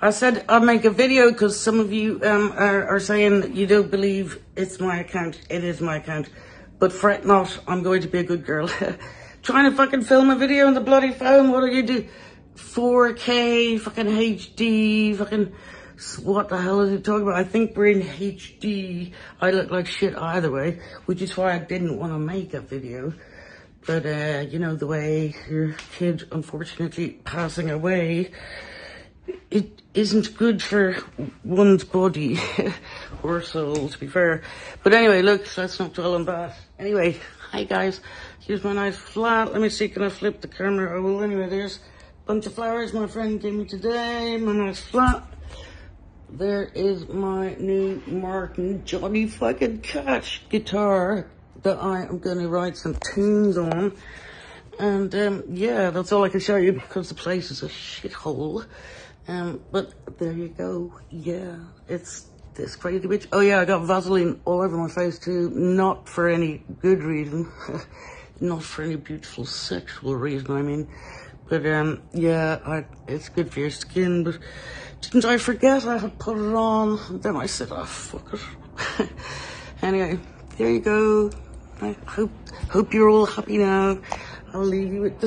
I said I'd make a video because some of you um, are, are saying that you don't believe it's my account. It is my account. But fret not, I'm going to be a good girl. Trying to fucking film a video on the bloody phone, what do you do? 4K, fucking HD, fucking... What the hell is it talking about? I think we're in HD. I look like shit either way, which is why I didn't want to make a video. But, uh, you know, the way your kid, unfortunately, passing away, it isn't good for one's body or soul, to be fair. But anyway, look, let's not dwell on that. Anyway, hi guys. Here's my nice flat. Let me see, can I flip the camera? Oh, well, anyway, there's a bunch of flowers my friend gave me today. My nice flat. There is my new Martin Johnny fucking Cash guitar that I am going to write some tunes on. And um, yeah, that's all I can show you because the place is a shithole. Um, but there you go. Yeah, it's this crazy bitch. Oh yeah, I got Vaseline all over my face too. Not for any good reason. Not for any beautiful sexual reason, I mean. But um, yeah, I, it's good for your skin. But didn't I forget I had put it on? Then I said, oh, fuck it. anyway, there you go. I hope, hope you're all happy now. I'll leave you with this.